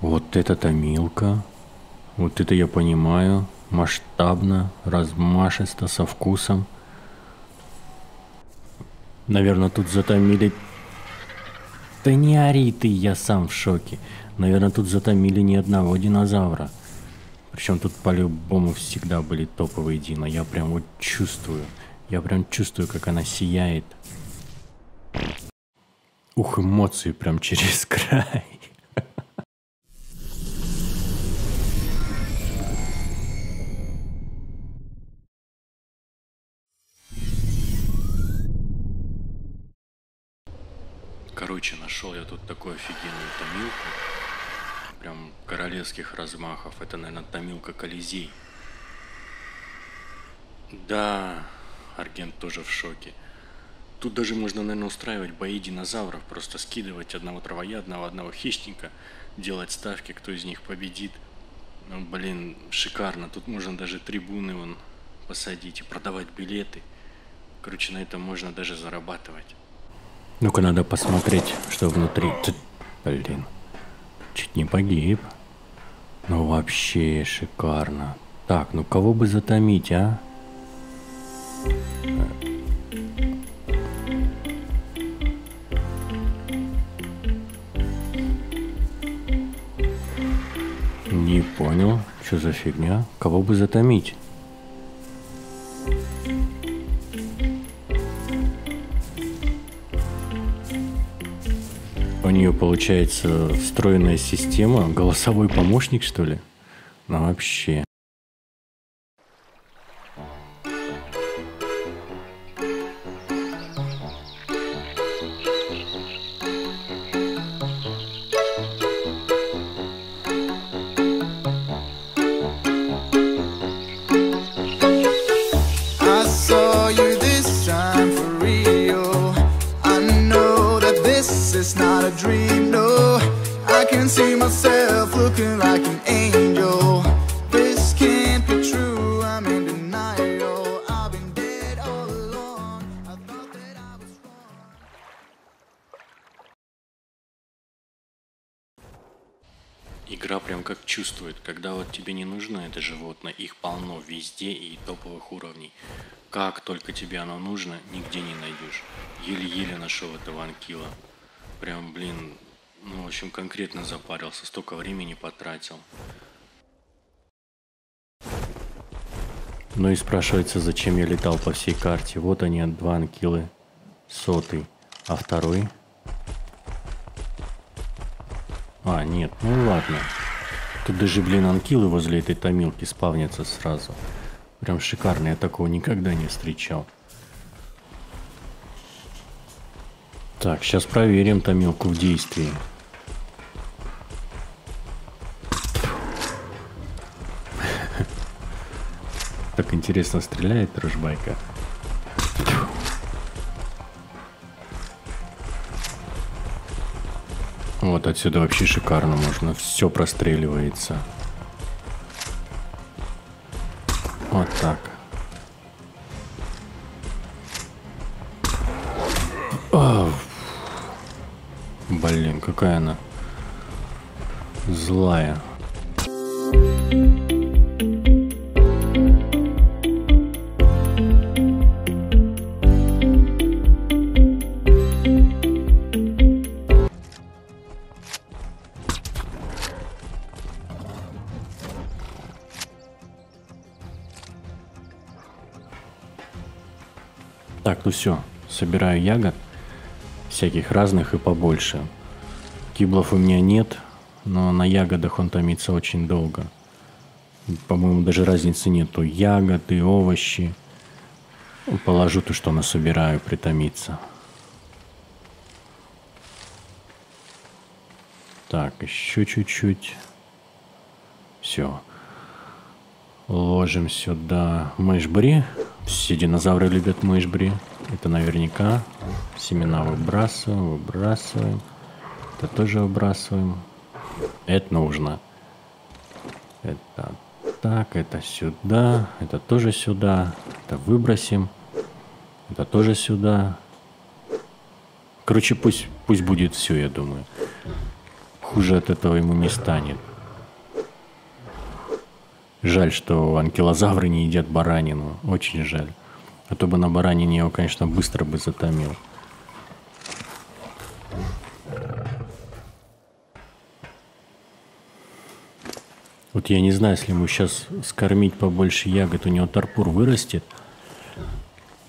Вот это томилка. Вот это я понимаю. Масштабно, размашисто, со вкусом. Наверное, тут затомили... Да не ори ты, я сам в шоке. Наверное, тут затомили ни одного динозавра. Причем тут по-любому всегда были топовые Дина. Я прям вот чувствую. Я прям чувствую, как она сияет. Ух, эмоции прям через край. Короче, нашел я тут такую офигенную томилку. Прям королевских размахов. Это, наверное, томилка Колизей. Да, Аргент тоже в шоке. Тут даже можно, наверное, устраивать бои динозавров, просто скидывать одного травоядного, одного хищника, делать ставки, кто из них победит. Ну, блин, шикарно. Тут можно даже трибуны вон посадить и продавать билеты. Короче, на этом можно даже зарабатывать. Ну-ка, надо посмотреть, что внутри. Блин, чуть не погиб. Ну, вообще шикарно. Так, ну кого бы затомить, а? Не понял, что за фигня? Кого бы затомить? У нее получается встроенная система, голосовой помощник, что ли? Ну вообще. Myself looking like an angel. This can't be true, I'm in denial. I've been dead all along. I thought that I was wrong. Игра прям как чувствует, когда вот тебе не нужно это животное, их полно везде и топовых уровней. Как только тебе оно нужно, нигде не найдешь. Еле-еле нашел этого анкила. Прям, блин, ну, в общем, конкретно запарился, столько времени потратил. Ну и спрашивается, зачем я летал по всей карте. Вот они, два анкилы. Сотый. А второй? А, нет, ну ладно. Тут даже, блин, анкилы возле этой томилки спавнятся сразу. Прям шикарно, я такого никогда не встречал. Так, сейчас проверим томилку в действии. Так интересно стреляет рожбайка. Вот отсюда вообще шикарно можно. Все простреливается. Вот так. Какая она злая. Так, ну все, собираю ягод, всяких разных и побольше. Киблов у меня нет, но на ягодах он томится очень долго. По-моему, даже разницы нету. Ягоды, овощи. Положу то, что насобираю, притомиться. Так, еще чуть-чуть. Все. Ложим сюда мышбри. Все динозавры любят мышбри. Это наверняка. Семена выбрасываем, выбрасываем. Это тоже выбрасываем. Это нужно. Это так, это сюда. Это тоже сюда. Это выбросим. Это тоже сюда. Короче, пусть, пусть будет все, я думаю. хуже от этого ему не станет. Жаль, что анкилозавры не едят баранину. Очень жаль. А то бы на баранине его, конечно, быстро бы затомил. Вот я не знаю, если ему сейчас скормить побольше ягод, у него тарпур вырастет.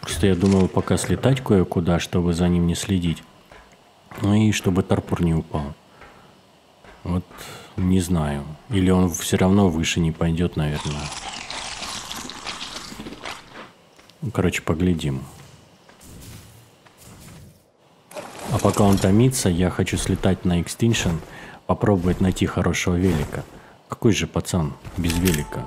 Просто я думал пока слетать кое-куда, чтобы за ним не следить. Ну и чтобы тарпур не упал. Вот не знаю. Или он все равно выше не пойдет, наверное. Ну, короче, поглядим. А пока он томится, я хочу слетать на Extinction, попробовать найти хорошего велика – какой же пацан без велика?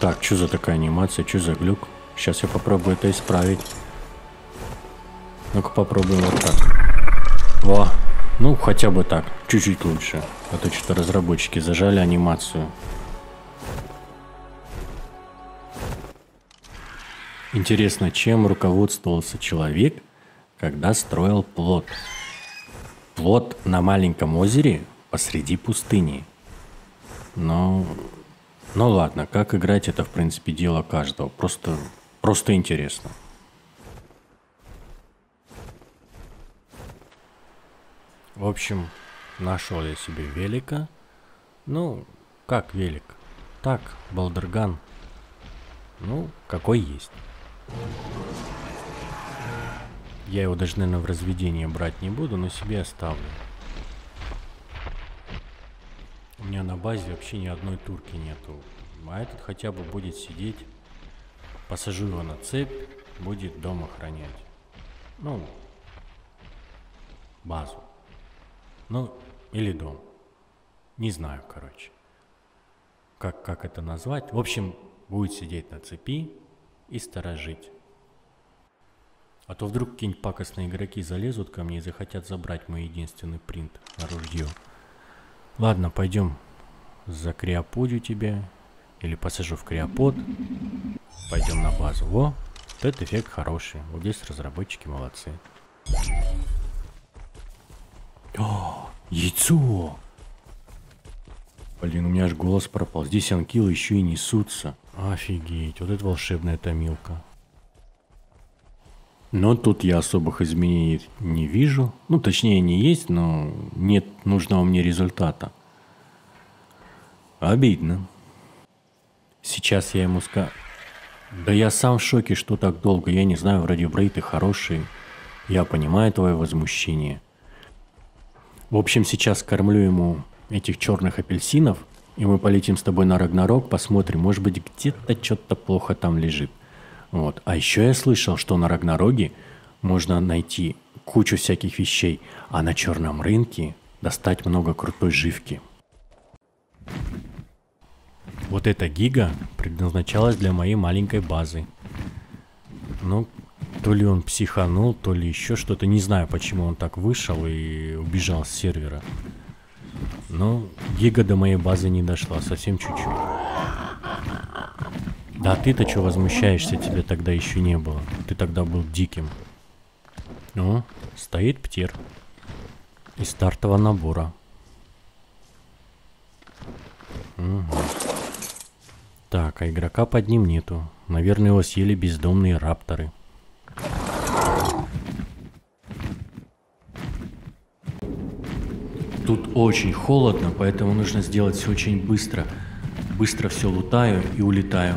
Так, что за такая анимация, что за глюк? Сейчас я попробую это исправить. Ну-ка попробуем вот так. Во, ну хотя бы так, чуть-чуть лучше. А то что-то разработчики зажали анимацию. Интересно, чем руководствовался человек, когда строил плод? Плод на маленьком озере посреди пустыни. Но, ну ладно, как играть это в принципе дело каждого. Просто, просто интересно. В общем, нашел я себе велика. Ну, как велик? Так, балдерган. Ну, какой есть. Я его даже, наверное, в разведение брать не буду, но себе оставлю. У меня на базе вообще ни одной турки нету. А этот хотя бы будет сидеть. Посажу его на цепь, будет дом охранять. Ну, базу. Ну, или дом. Не знаю, короче. Как, как это назвать? В общем, будет сидеть на цепи и сторожить. А то вдруг какие-нибудь пакостные игроки залезут ко мне и захотят забрать мой единственный принт на ружье. Ладно, пойдем закриоподю тебя. Или посажу в криопод. Пойдем на базу. Во, вот этот эффект хороший. Вот здесь разработчики молодцы. О, яйцо! Блин, у меня аж голос пропал. Здесь анкилы еще и несутся. Офигеть, вот это волшебная томилка. Но тут я особых изменений не вижу. Ну, точнее, не есть, но нет нужного мне результата. Обидно. Сейчас я ему скажу... Да я сам в шоке, что так долго. Я не знаю, вроде Брей ты хороший. Я понимаю твое возмущение. В общем, сейчас кормлю ему этих черных апельсинов, и мы полетим с тобой на Рагнарок, посмотрим, может быть, где-то что-то плохо там лежит. Вот. А еще я слышал, что на Рагнороге можно найти кучу всяких вещей, а на черном рынке достать много крутой живки. Вот эта гига предназначалась для моей маленькой базы. Ну, то ли он психанул, то ли еще что-то. Не знаю, почему он так вышел и убежал с сервера. Но гига до моей базы не дошла, совсем чуть-чуть. Да ты-то что возмущаешься, тебе тогда еще не было. Ты тогда был диким. Ну, стоит птер. Из стартового набора. Угу. Так, а игрока под ним нету. Наверное, его съели бездомные рапторы. Тут очень холодно, поэтому нужно сделать все очень быстро. Быстро все лутаю и улетаю.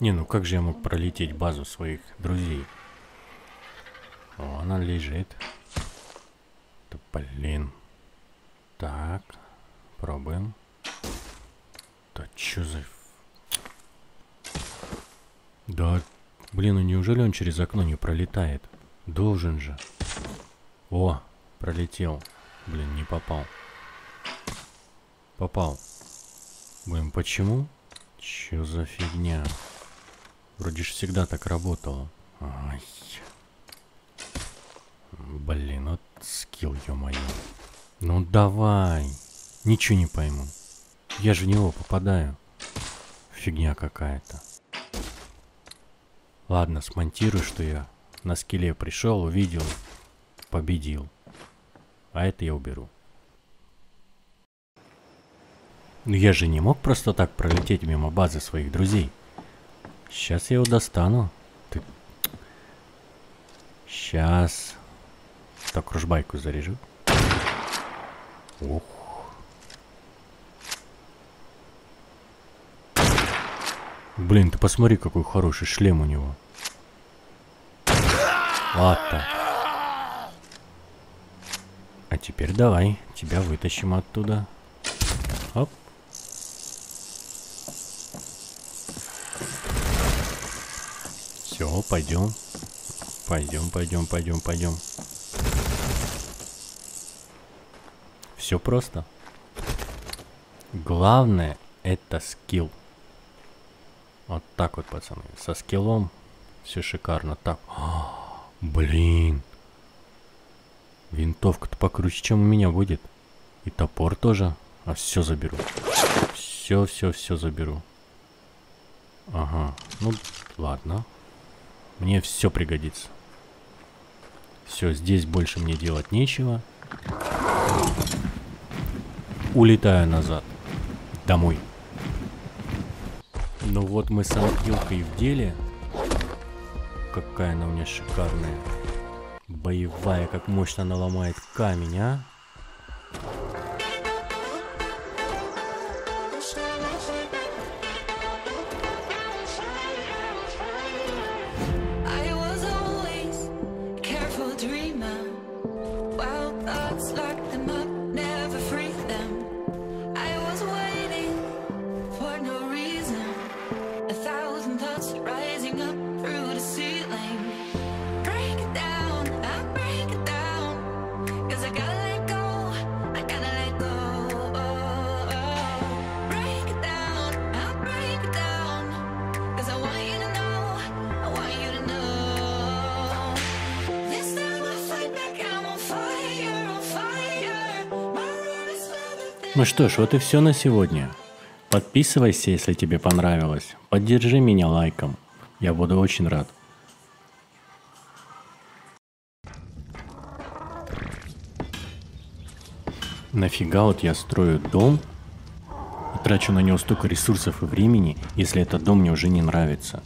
Не, ну как же я мог пролететь базу своих друзей? О, она лежит. Да блин. Так. Пробуем. Да чё за... Да, блин, ну неужели он через окно не пролетает? Должен же. О, пролетел. Блин, не попал. Попал. Блин, почему? Чё за фигня? Вроде же всегда так работало. Ай. Блин, вот скилл, ё-моё. Ну давай. Ничего не пойму. Я же в него попадаю. Фигня какая-то. Ладно, смонтирую, что я на скеле пришел, увидел, победил. А это я уберу. Но я же не мог просто так пролететь мимо базы своих друзей. Сейчас я его достану. Ты... Сейчас. Так, кружбайку заряжу. Ух. Блин, ты посмотри, какой хороший шлем у него. Ладно. А теперь давай, тебя вытащим оттуда. Оп. Все, пойдем. Пойдем, пойдем, пойдем, пойдем. Все просто. Главное это скилл. Вот так вот, пацаны. Со скиллом все шикарно. Так. О, блин. Винтовка-то покруче, чем у меня будет. И топор тоже. А все заберу. Все, все, все заберу. Ага. Ну, ладно. Мне все пригодится. Все, здесь больше мне делать нечего. Улетаю назад. Домой. Ну вот мы с самопилкой в деле. Какая она у меня шикарная. Боевая, как мощно она ломает камень, а? Ну что ж, вот и все на сегодня. Подписывайся, если тебе понравилось. Поддержи меня лайком. Я буду очень рад. Нафига вот я строю дом трачу на него столько ресурсов и времени, если этот дом мне уже не нравится.